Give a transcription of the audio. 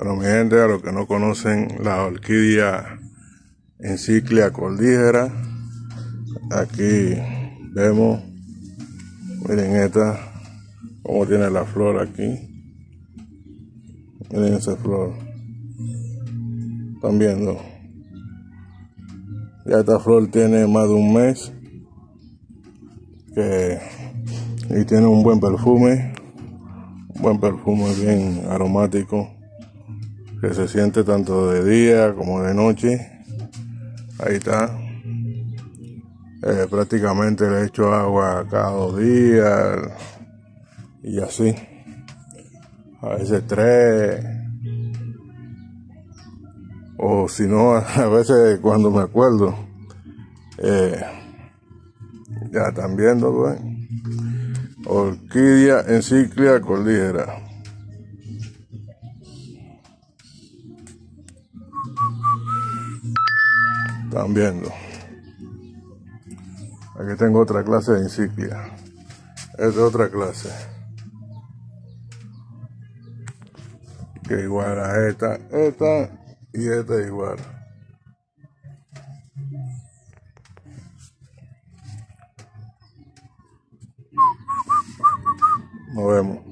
Bueno, mi gente, a los que no conocen la orquídea enciclia cordígera, aquí vemos, miren esta, cómo tiene la flor aquí. Miren esa flor. ¿Están viendo? Ya esta flor tiene más de un mes que, y tiene un buen perfume, un buen perfume bien aromático que se siente tanto de día como de noche. Ahí está. Eh, prácticamente le echo agua cada dos días y así. A veces tres. O si no, a veces cuando me acuerdo. Eh, ya están viendo, pues. Orquídea enciclia cordillera. Están viendo. Aquí tengo otra clase de enciclia. Es de otra clase. Que igual a esta, esta y esta igual. Nos vemos.